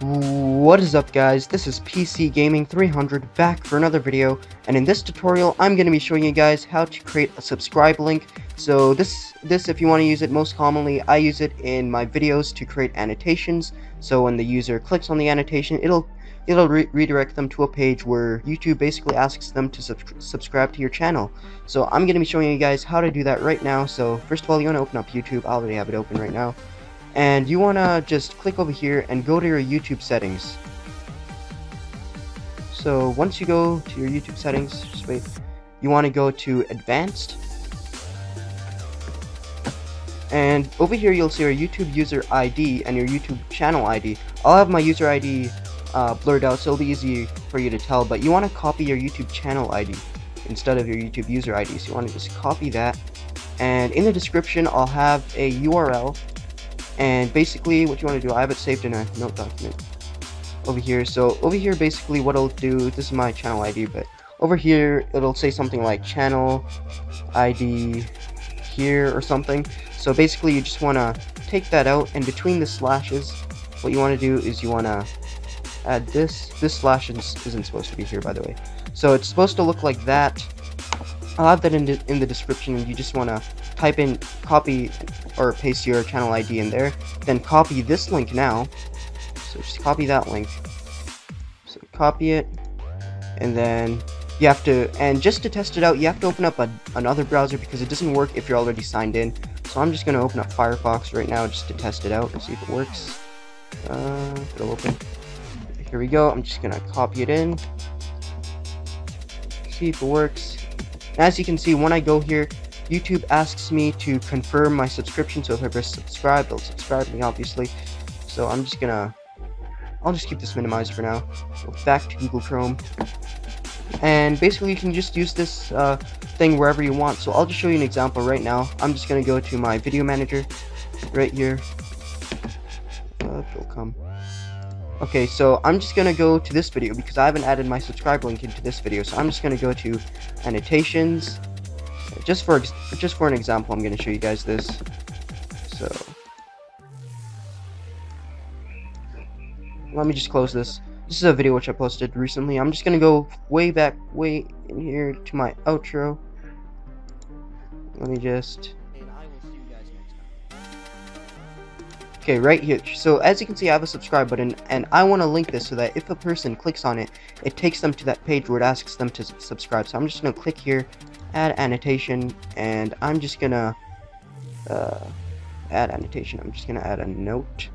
What is up guys, this is PC Gaming 300 back for another video and in this tutorial I'm going to be showing you guys how to create a subscribe link. So this, this if you want to use it most commonly, I use it in my videos to create annotations. So when the user clicks on the annotation, it'll it'll re redirect them to a page where YouTube basically asks them to sub subscribe to your channel. So I'm going to be showing you guys how to do that right now. So first of all, you want to open up YouTube. I already have it open right now and you want to just click over here and go to your YouTube settings. So once you go to your YouTube settings, just wait, you want to go to advanced and over here you'll see your YouTube user ID and your YouTube channel ID. I'll have my user ID uh, blurred out so it'll be easy for you to tell but you want to copy your YouTube channel ID instead of your YouTube user ID so you want to just copy that and in the description I'll have a URL and basically what you want to do I have it saved in a note document over here. So over here basically what I'll do this is my channel ID but over here it'll say something like channel ID here or something. So basically you just want to take that out and between the slashes what you want to do is you want to add this. This slash isn't supposed to be here by the way. So it's supposed to look like that I'll have that in the, in the description. You just want to type in copy or paste your channel ID in there then copy this link now. So just copy that link. So copy it. And then you have to and just to test it out you have to open up a, another browser because it doesn't work if you're already signed in. So I'm just gonna open up Firefox right now just to test it out and see if it works. Uh, it'll open. Here we go. I'm just gonna copy it in. See if it works as you can see, when I go here, YouTube asks me to confirm my subscription, so if I press subscribe, they'll subscribe me, obviously. So I'm just gonna, I'll just keep this minimized for now. Go back to Google Chrome. And basically, you can just use this uh, thing wherever you want. So I'll just show you an example right now. I'm just gonna go to my video manager, right here. Uh, it'll come. Okay, so I'm just gonna go to this video because I haven't added my subscribe link into this video. So I'm just gonna go to annotations. Just for just for an example, I'm gonna show you guys this. So let me just close this. This is a video which I posted recently. I'm just gonna go way back, way in here to my outro. Let me just Okay, right here. So as you can see, I have a subscribe button, and I want to link this so that if a person clicks on it, it takes them to that page where it asks them to subscribe. So I'm just going to click here, add annotation, and I'm just going to uh, add annotation. I'm just going to add a note.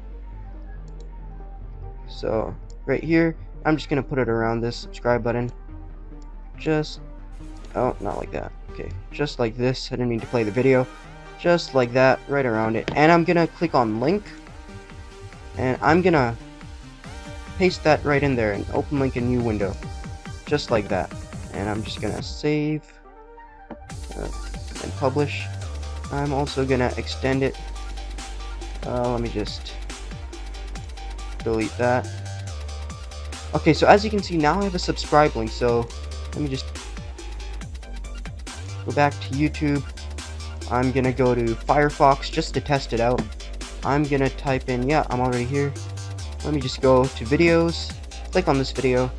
So right here, I'm just going to put it around this subscribe button. Just, oh, not like that. Okay, just like this. I didn't mean to play the video just like that right around it and I'm gonna click on link and I'm gonna paste that right in there and open link a new window just like that. And I'm just gonna save uh, and publish. I'm also gonna extend it. Uh, let me just delete that. Okay so as you can see now I have a subscribe link so let me just go back to YouTube. I'm gonna go to Firefox just to test it out I'm gonna type in, yeah, I'm already here. Let me just go to videos, click on this video.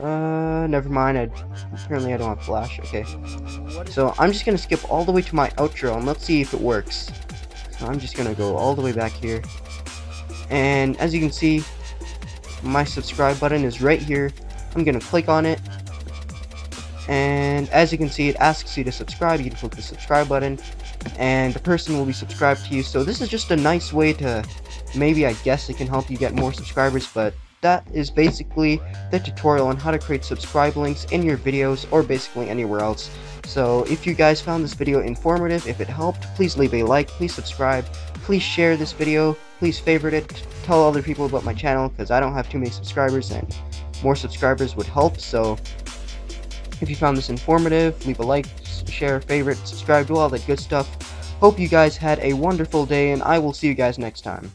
Uh, never mind, I, apparently I don't have flash, okay. So I'm just gonna skip all the way to my outro and let's see if it works. So I'm just gonna go all the way back here. And as you can see, my subscribe button is right here. I'm gonna click on it. And as you can see, it asks you to subscribe. You can click the subscribe button and the person will be subscribed to you. So this is just a nice way to, maybe I guess it can help you get more subscribers, but that is basically the tutorial on how to create subscribe links in your videos or basically anywhere else. So if you guys found this video informative, if it helped, please leave a like, please subscribe, please share this video, please favorite it, tell other people about my channel because I don't have too many subscribers and more subscribers would help. So if you found this informative, leave a like, share, favorite, subscribe, do all that good stuff. Hope you guys had a wonderful day, and I will see you guys next time.